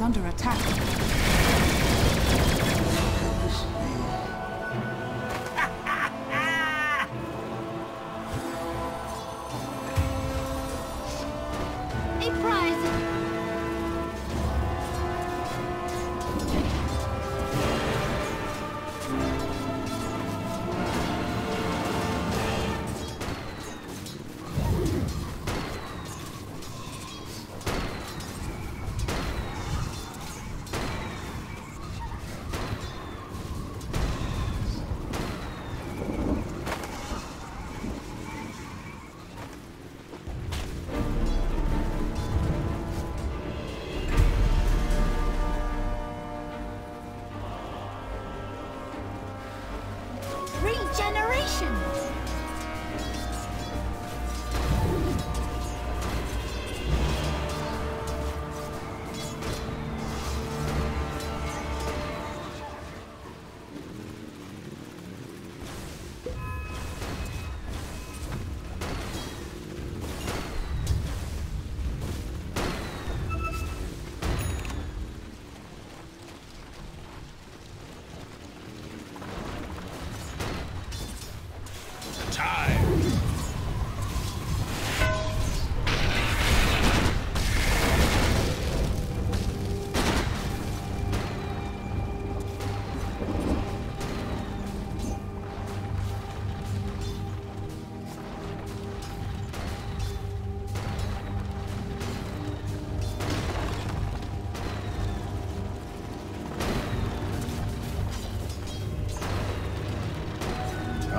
under attack.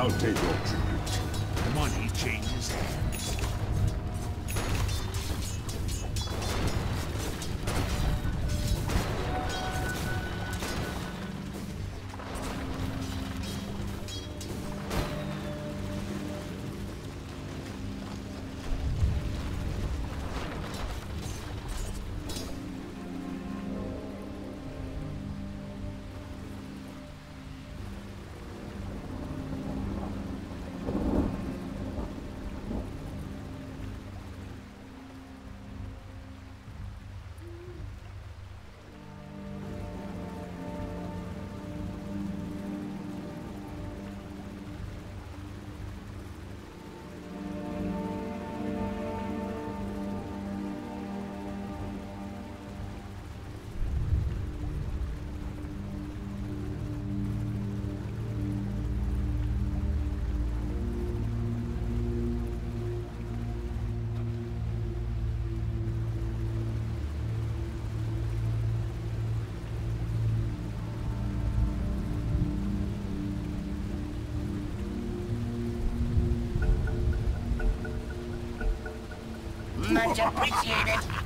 I'll take your Much appreciated.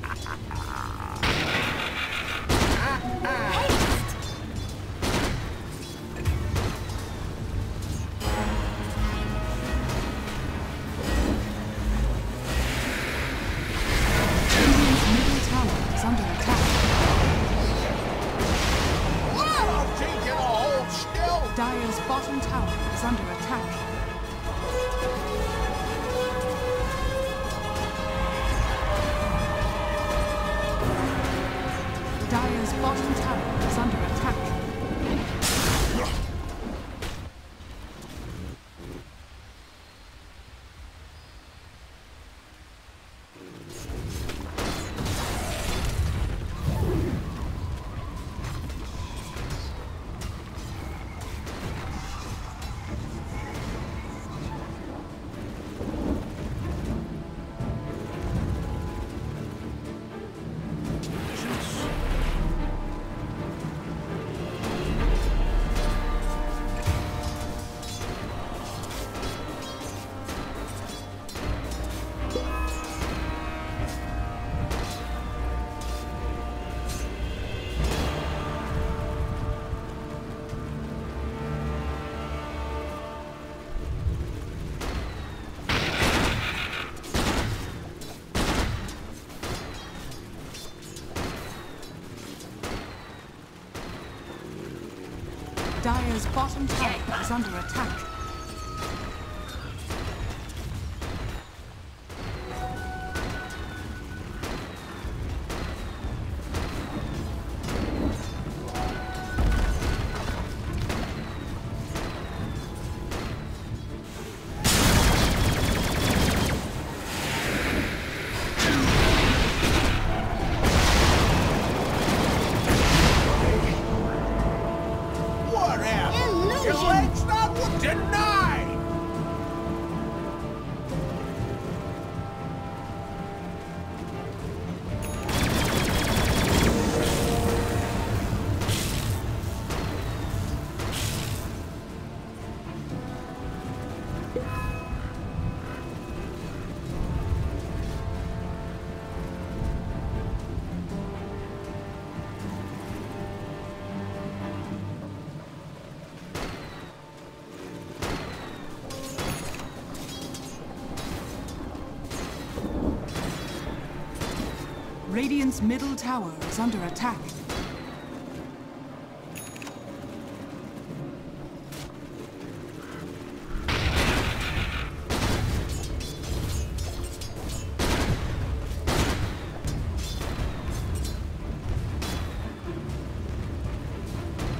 Dire's bottom tower is under Radiant's middle tower is under attack.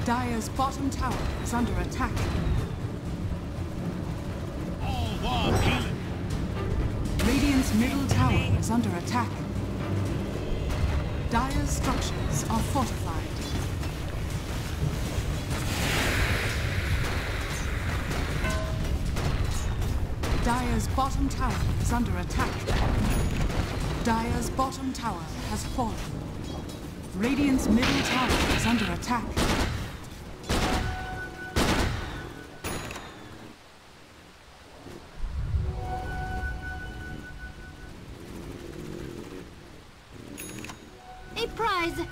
Dire's bottom tower is under attack. All one. Radiant's middle tower is under attack. Structures are fortified. Dire's bottom tower is under attack. Dire's bottom tower has fallen. Radiant's middle tower is under attack. surprise!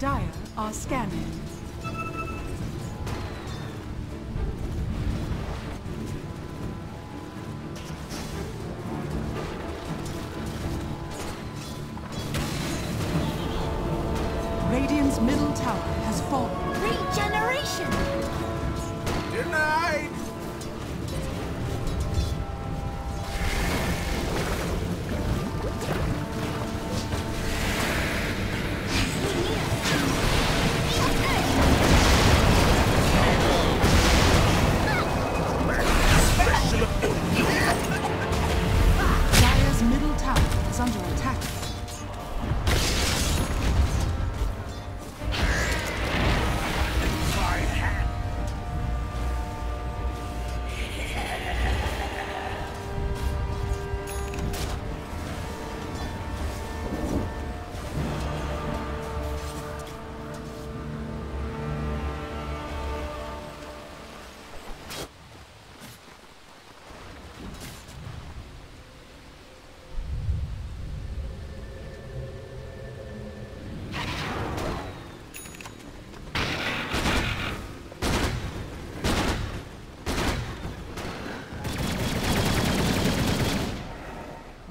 Dire are scanning.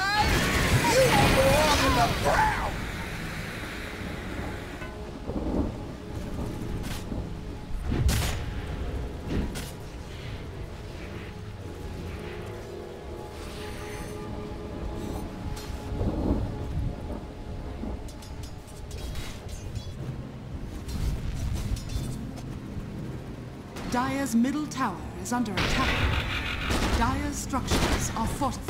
You belong in the ground! Dire's middle tower is under attack. Dire's structures are fortified.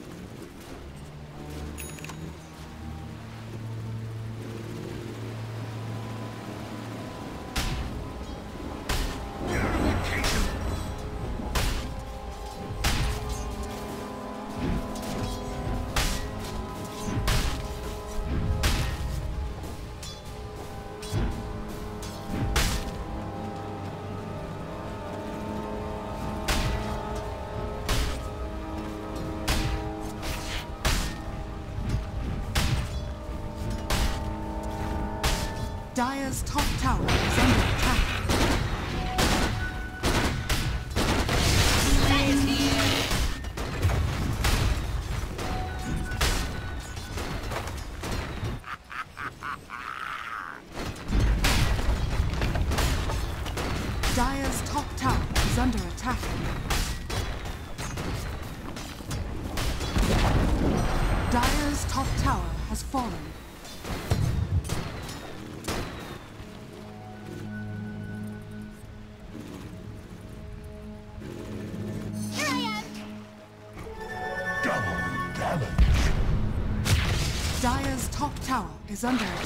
is under.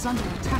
Is under attack.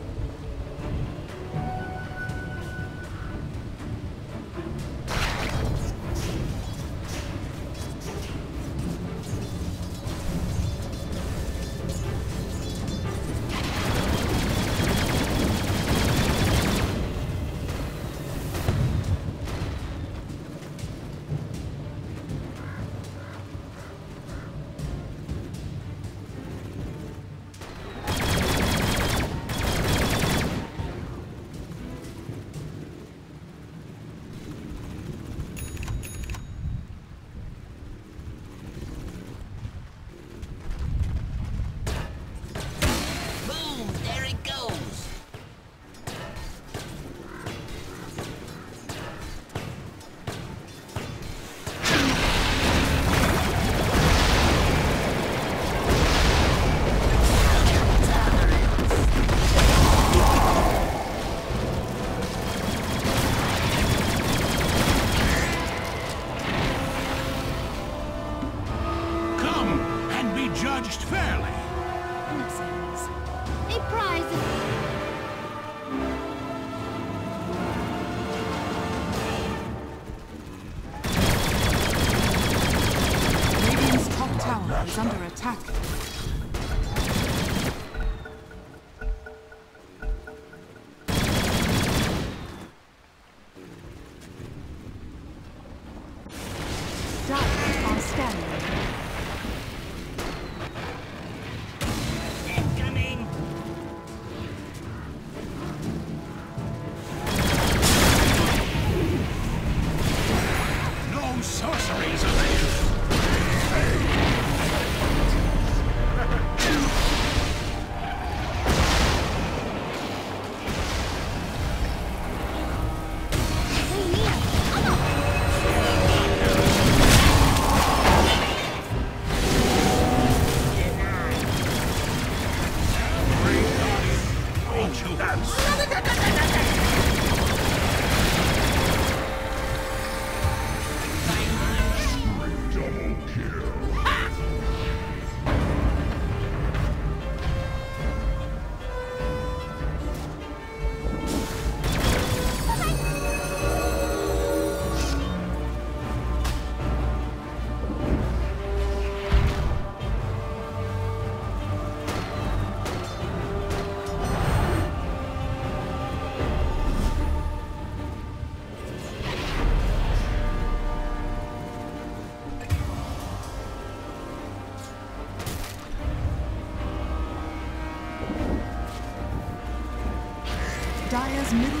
Middle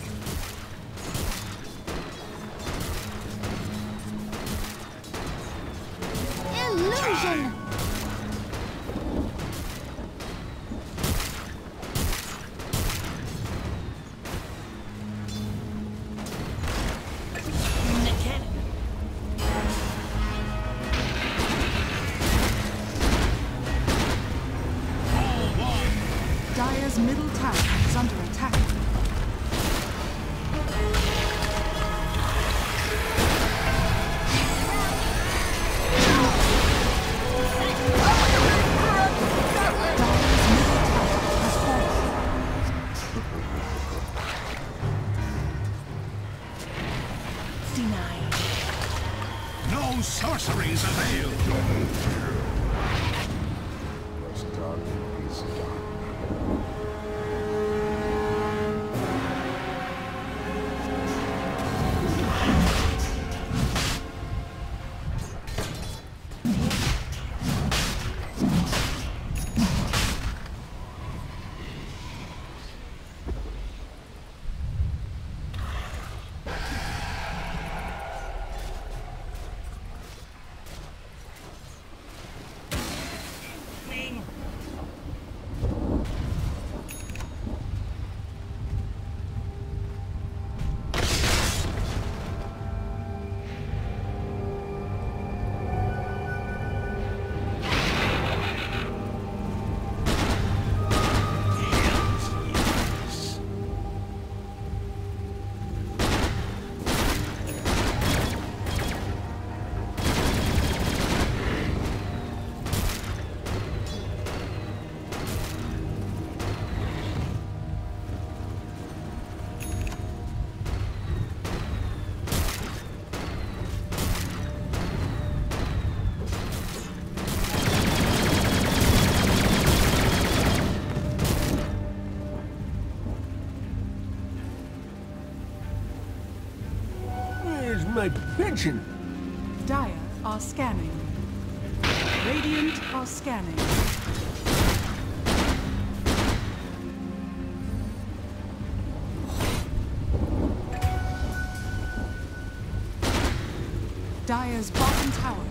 attention! Dire are scanning. Radiant are scanning. Dire's bottom tower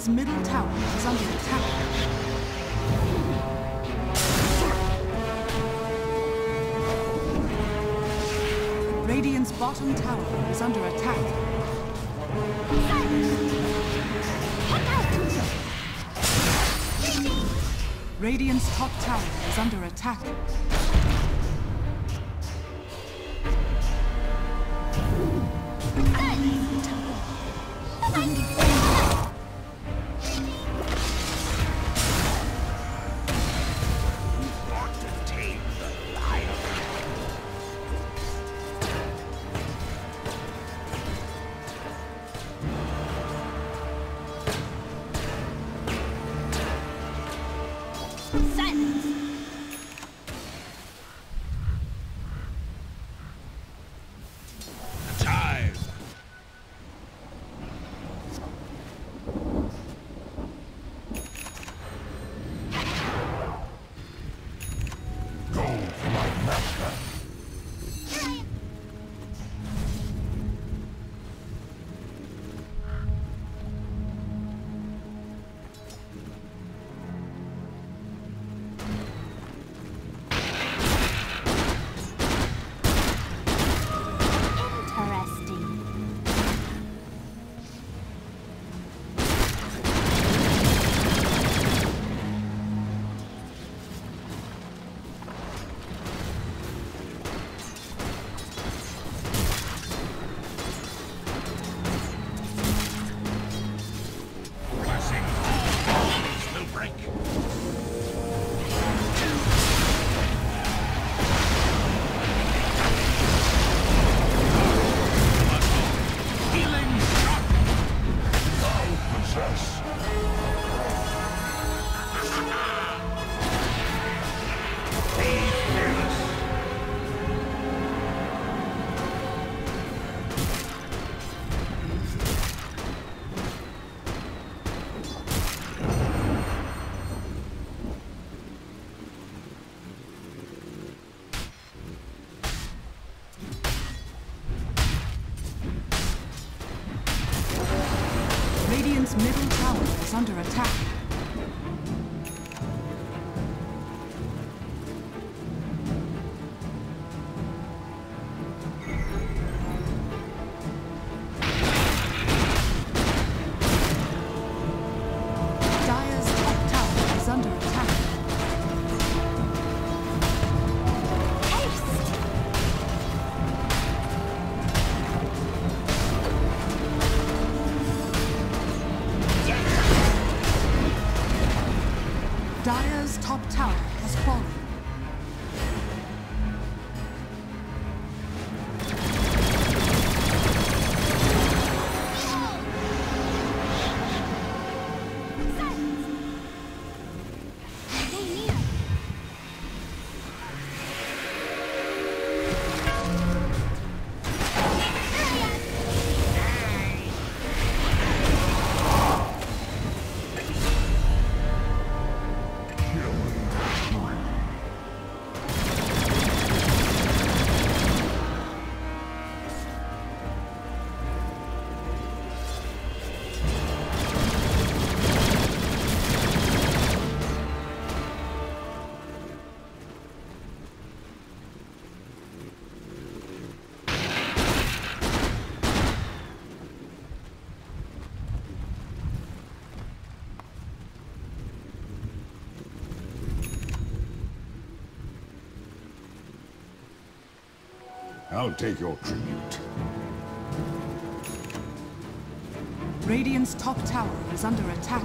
Dire's middle tower is under attack. Radiant's bottom tower is under attack. Radiant's top tower is under attack. I'll take your tribute. Radiant's top tower is under attack.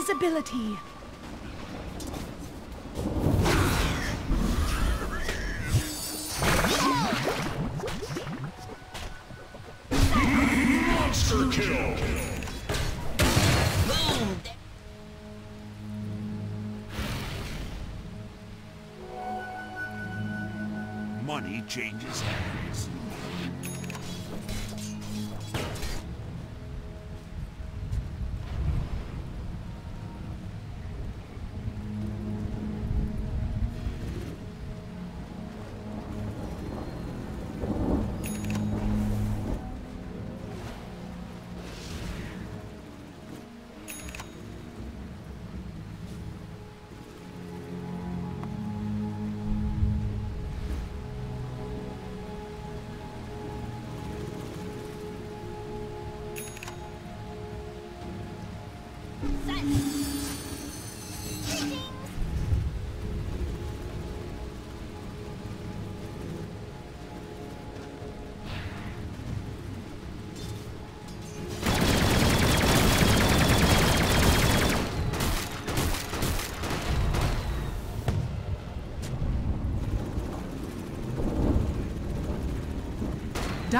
Invisibility. Monster kill! Money changes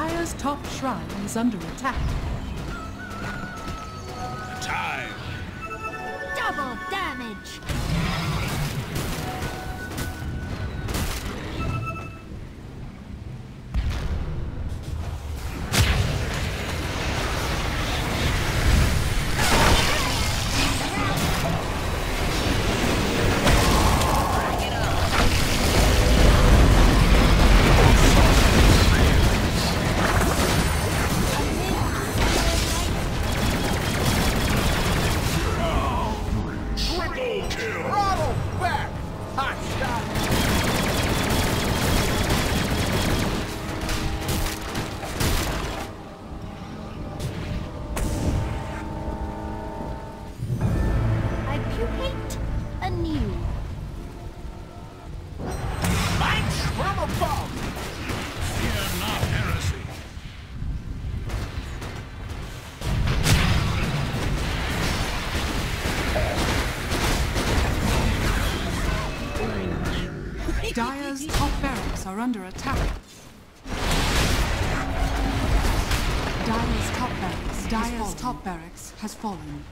Dire's top shrine is under attack. Are under attack. Dire's top barracks. Dire's top barracks has fallen.